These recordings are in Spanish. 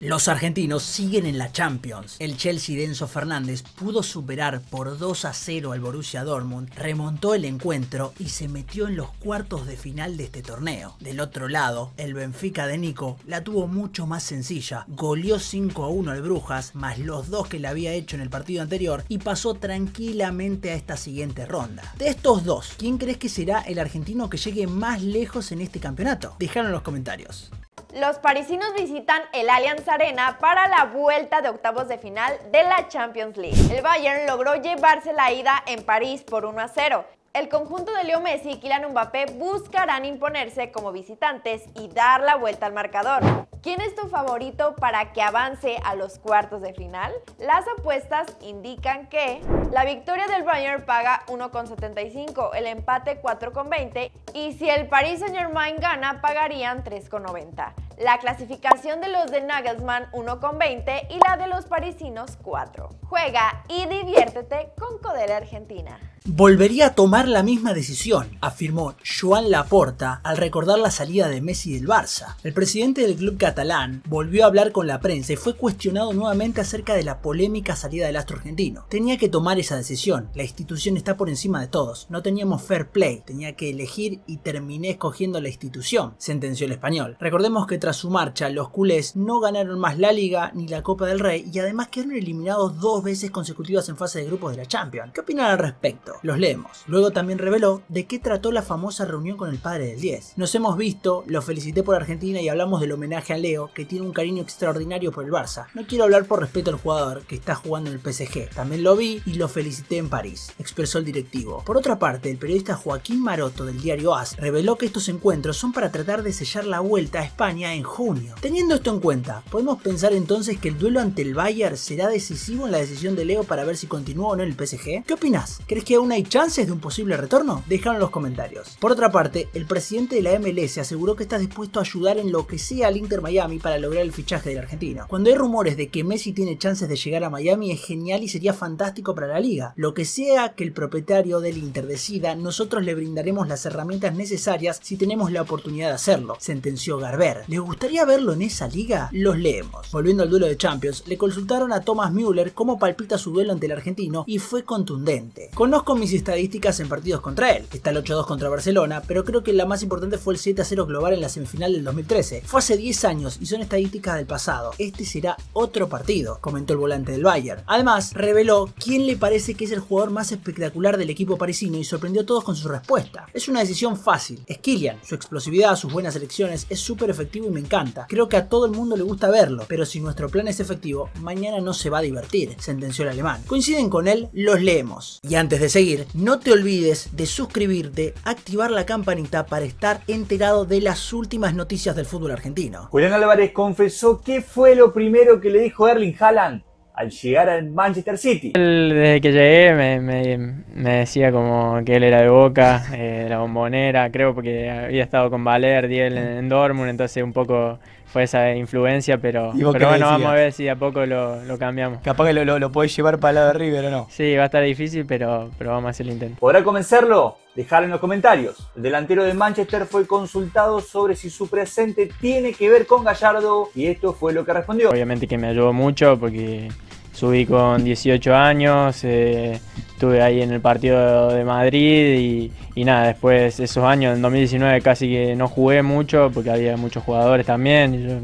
Los argentinos siguen en la Champions. El Chelsea de Fernández pudo superar por 2 a 0 al Borussia Dortmund, remontó el encuentro y se metió en los cuartos de final de este torneo. Del otro lado, el Benfica de Nico la tuvo mucho más sencilla. Goleó 5 a 1 al Brujas, más los dos que le había hecho en el partido anterior y pasó tranquilamente a esta siguiente ronda. De estos dos, ¿quién crees que será el argentino que llegue más lejos en este campeonato? Déjalo en los comentarios los parisinos visitan el Allianz Arena para la vuelta de octavos de final de la Champions League. El Bayern logró llevarse la ida en París por 1 a 0 el conjunto de Leo Messi y Kylian Mbappé buscarán imponerse como visitantes y dar la vuelta al marcador. ¿Quién es tu favorito para que avance a los cuartos de final? Las apuestas indican que la victoria del Bayern paga 1,75, el empate 4,20 y si el Paris Saint-Germain gana pagarían 3,90. La clasificación de los de Nagelsmann 1,20 y la de los parisinos 4. Juega y diviértete con Codere Argentina. Volvería a tomar la misma decisión, afirmó Joan Laporta al recordar la salida de Messi del Barça. El presidente del club catalán volvió a hablar con la prensa y fue cuestionado nuevamente acerca de la polémica salida del astro argentino. Tenía que tomar esa decisión, la institución está por encima de todos, no teníamos fair play, tenía que elegir y terminé escogiendo la institución, sentenció el español. Recordemos que tras su marcha, los culés no ganaron más la Liga ni la Copa del Rey y además quedaron eliminados dos veces consecutivas en fase de grupos de la Champions. ¿Qué opinan al respecto? Los leemos. Luego también reveló de qué trató la famosa reunión con el padre del 10. Nos hemos visto, lo felicité por Argentina y hablamos del homenaje a Leo, que tiene un cariño extraordinario por el Barça. No quiero hablar por respeto al jugador que está jugando en el PSG. También lo vi y lo felicité en París, expresó el directivo. Por otra parte, el periodista Joaquín Maroto del diario AS reveló que estos encuentros son para tratar de sellar la vuelta a España en junio. Teniendo esto en cuenta, podemos pensar entonces que el duelo ante el Bayern será decisivo en la decisión de Leo para ver si continúa o no en el PSG. ¿Qué opinas? ¿Crees que aún hay chances de un posible retorno? Déjalo en los comentarios. Por otra parte, el presidente de la MLS aseguró que está dispuesto a ayudar en lo que sea al Inter Miami para lograr el fichaje del argentino. Cuando hay rumores de que Messi tiene chances de llegar a Miami es genial y sería fantástico para la liga. Lo que sea que el propietario del Inter decida, nosotros le brindaremos las herramientas necesarias si tenemos la oportunidad de hacerlo, sentenció Garber. ¿Le gustaría verlo en esa liga? Los leemos. Volviendo al duelo de Champions, le consultaron a Thomas Müller cómo palpita su duelo ante el argentino y fue contundente. Conozco mis estadísticas en partidos contra él. Está el 8-2 contra Barcelona, pero creo que la más importante fue el 7-0 global en la semifinal del 2013. Fue hace 10 años y son estadísticas del pasado. Este será otro partido, comentó el volante del Bayern. Además, reveló quién le parece que es el jugador más espectacular del equipo parisino y sorprendió a todos con su respuesta. Es una decisión fácil. Es Kylian. Su explosividad, sus buenas elecciones, es súper efectivo y me encanta. Creo que a todo el mundo le gusta verlo, pero si nuestro plan es efectivo, mañana no se va a divertir, sentenció el alemán. Coinciden con él, los leemos. Y antes de seguir, no te olvides de suscribirte, activar la campanita para estar enterado de las últimas noticias del fútbol argentino. Julián Álvarez confesó qué fue lo primero que le dijo Erling Haaland al llegar al Manchester City. desde que llegué me, decía como que él era de Boca, eh, de la bombonera, creo porque había estado con Valer, Diel en, en Dortmund, entonces un poco fue esa influencia, pero, pero bueno, vamos a ver si a poco lo, cambiamos. Capaz que lo, lo, podés llevar para el lado de River o no. Sí, va a estar difícil, pero, pero vamos a hacer el intento. ¿Podrá convencerlo? Dejar en los comentarios. El delantero de Manchester fue consultado sobre si su presente tiene que ver con Gallardo y esto fue lo que respondió. Obviamente que me ayudó mucho porque subí con 18 años, eh, estuve ahí en el partido de Madrid y, nada, después esos años, en 2019 casi que no jugué mucho porque había muchos jugadores también, y yo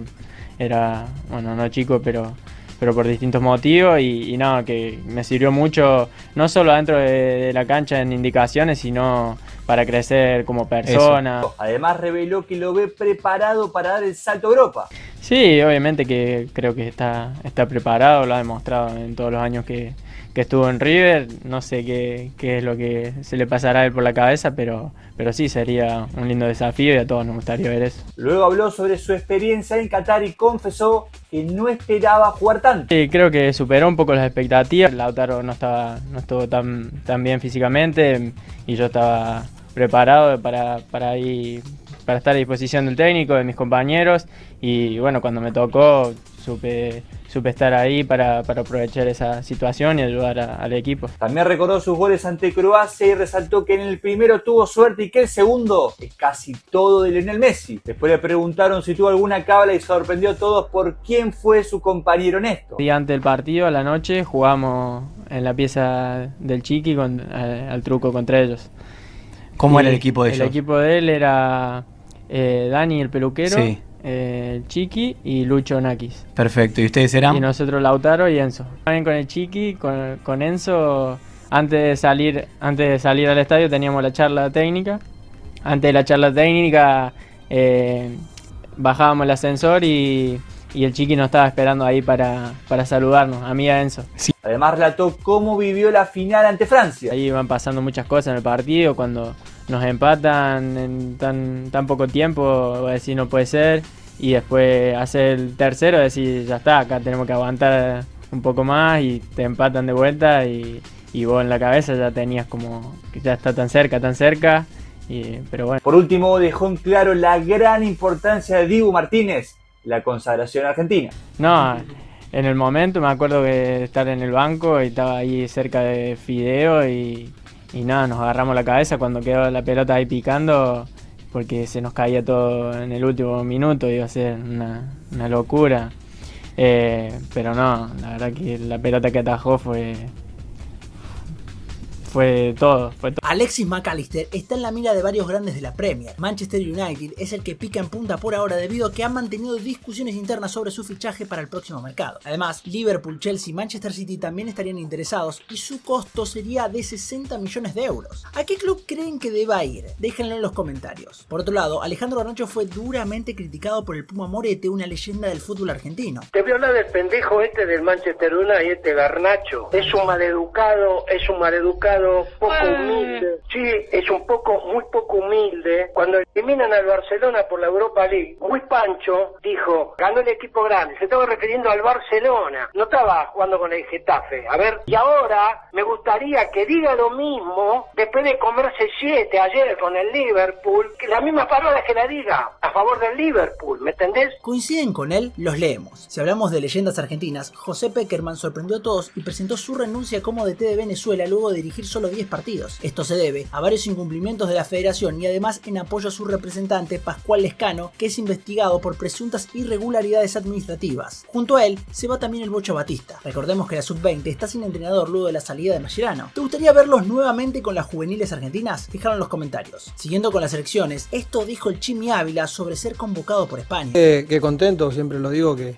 era, bueno, no chico, pero, pero por distintos motivos y, nada, que me sirvió mucho, no solo dentro de, la cancha en indicaciones, sino para crecer como persona. Además reveló que lo ve preparado para dar el salto a Europa. Sí, obviamente que creo que está, está preparado, lo ha demostrado en todos los años que, estuvo en River. No sé qué, es lo que se le pasará a él por la cabeza, pero, pero sí sería un lindo desafío y a todos nos gustaría ver eso. Luego habló sobre su experiencia en Qatar y confesó que no esperaba jugar tanto. Sí, creo que superó un poco las expectativas. Lautaro no, estaba, no estuvo tan, tan bien físicamente y yo estaba preparado para, para ir para estar a disposición del técnico, de mis compañeros y bueno, cuando me tocó supe, supe estar ahí para, aprovechar esa situación y ayudar al equipo. También recordó sus goles ante Croacia y resaltó que en el primero tuvo suerte y que el segundo es casi todo de Lionel Messi. Después le preguntaron si tuvo alguna cábala y sorprendió a todos por quién fue su compañero Néstor. Y antes del partido, a la noche, jugamos en la pieza del Chiqui con, eh, al truco contra ellos. ¿Cómo era el equipo de ellos? El equipo de él era eh, Dani, el peluquero. Eh, Chiqui y Lucho Nakis. Perfecto, ¿y ustedes eran? Y nosotros Lautaro y Enzo. También con el Chiqui, con, con, Enzo, antes de salir, antes de salir al estadio teníamos la charla técnica. Antes de la charla técnica eh, bajábamos el ascensor y, y, el Chiqui nos estaba esperando ahí para, para saludarnos, a mí y a Enzo. Sí. Además relató cómo vivió la final ante Francia. Ahí van pasando muchas cosas en el partido, cuando nos empatan en tan, tan poco tiempo, voy a decir no puede ser, y después hace el tercero, decir ya está, acá tenemos que aguantar un poco más y te empatan de vuelta y, y vos en la cabeza ya tenías como que ya está tan cerca, tan cerca, y, pero bueno. Por último, dejó en claro la gran importancia de Dibu Martínez, la consagración argentina. No, en el momento me acuerdo que estar en el banco y estaba ahí cerca de Fideo y y nada, nos agarramos la cabeza cuando quedó la pelota ahí picando, porque se nos caía todo en el último minuto, iba a ser una, una locura. Eh, pero no, la verdad que la pelota que atajó fue, fue todo, Alexis McAllister está en la mira de varios grandes de la Premier. Manchester United es el que pica en punta por ahora debido a que ha mantenido discusiones internas sobre su fichaje para el próximo mercado. Además, Liverpool, Chelsea y Manchester City también estarían interesados y su costo sería de 60 millones de euros. ¿A qué club creen que deba ir? Déjenlo en los comentarios. Por otro lado, Alejandro Garnacho fue duramente criticado por el Puma Morete, una leyenda del fútbol argentino. Te voy a hablar del pendejo este del Manchester United, este Garnacho. Es un maleducado, es un maleducado poco humilde. Sí, es un poco, muy poco humilde. Cuando eliminan al Barcelona por la Europa League, muy Pancho dijo, ganó el equipo grande. Se estaba refiriendo al Barcelona. No estaba jugando con el Getafe. A ver, y ahora me gustaría que diga lo mismo después de comerse siete ayer con el Liverpool, que la misma palabra que la diga a favor del Liverpool, ¿me entendés? Coinciden con él, los leemos. Si hablamos de leyendas argentinas, José Peckerman sorprendió a todos y presentó su renuncia como DT de Venezuela luego de dirigir solo 10 partidos. Esto se debe a varios incumplimientos de la federación y además en apoyo a su representante Pascual Lescano, que es investigado por presuntas irregularidades administrativas. Junto a él se va también el Bocho Batista. Recordemos que la sub-20 está sin entrenador luego de la salida de Mascherano. ¿Te gustaría verlos nuevamente con las juveniles argentinas? Déjalo en los comentarios. Siguiendo con las elecciones, esto dijo el Chimi Ávila sobre ser convocado por España. Qué contento, siempre lo digo que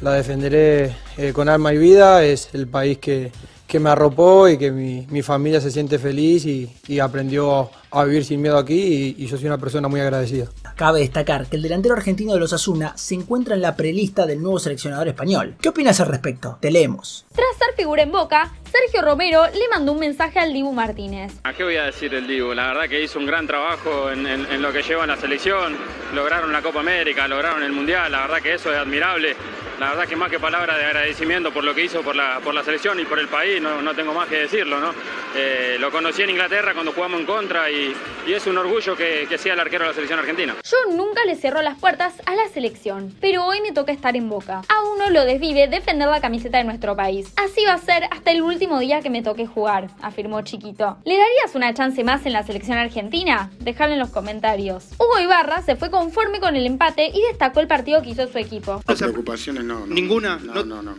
la defenderé eh, con alma y vida, es el país que, que me arropó y que mi, mi familia se siente feliz y, y aprendió a vivir sin miedo aquí y, yo soy una persona muy agradecida. Cabe destacar que el delantero argentino de los Asuna se encuentra en la prelista del nuevo seleccionador español. ¿Qué opinas al respecto? Te leemos. Tras ser figura en Boca, Sergio Romero le mandó un mensaje al Dibu Martínez. ¿A qué voy a decir del Dibu? La verdad que hizo un gran trabajo en, en lo que lleva en la selección. Lograron la Copa América, lograron el Mundial. La verdad que eso es admirable la verdad que más que palabra de agradecimiento por lo que hizo por la, por la selección y por el país, no, no tengo más que decirlo. ¿no? Eh, lo conocí en Inglaterra cuando jugamos en contra y, y es un orgullo que, que, sea el arquero de la selección argentina. Yo nunca le cierro las puertas a la selección, pero hoy me toca estar en boca. A uno lo desvive defender la camiseta de nuestro país. Así va a ser hasta el último día que me toque jugar, afirmó Chiquito. ¿Le darías una chance más en la selección argentina? Dejalo en los comentarios. Hugo Ibarra se fue conforme con el empate y destacó el partido que hizo su equipo. preocupaciones no. ¿Ninguna? No, no, no,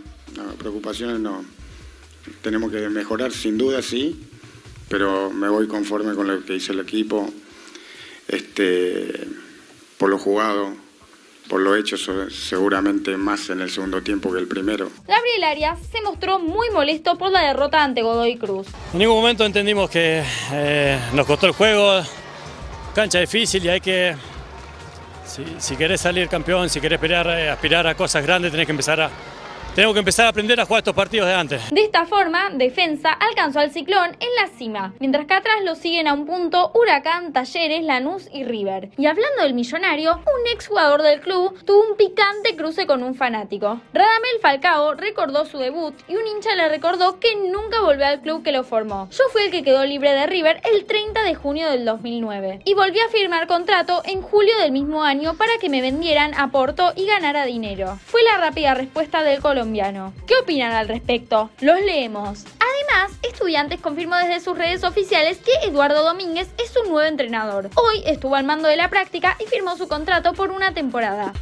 Preocupaciones no. Tenemos que mejorar, sin duda, sí, pero me voy conforme con lo que hizo el equipo, este, por lo jugado, por lo hecho, seguramente más en el segundo tiempo que el primero. Gabriel Arias se mostró muy molesto por la derrota ante Godoy Cruz. En ningún momento entendimos que eh, nos costó el juego, cancha difícil y hay que si, querés salir campeón, si querés aspirar, eh, aspirar a cosas grandes, tenés que empezar a, tengo que empezar a aprender a jugar estos partidos de antes. De esta forma, Defensa alcanzó al Ciclón en la cima, mientras que atrás lo siguen a un punto Huracán, Talleres, Lanús y River. Y hablando del millonario, un exjugador del club tuvo un picante cruce con un fanático. Radamel Falcao recordó su debut y un hincha le recordó que nunca volvió al club que lo formó. Yo fui el que quedó libre de River el 30 de junio del 2009 y volví a firmar contrato en julio del mismo año para que me vendieran a Porto y ganara dinero. Fue la rápida respuesta del colombiano ¿Qué opinan al respecto? Los leemos. Además, Estudiantes confirmó desde sus redes oficiales que Eduardo Domínguez es su nuevo entrenador. Hoy estuvo al mando de la práctica y firmó su contrato por una temporada.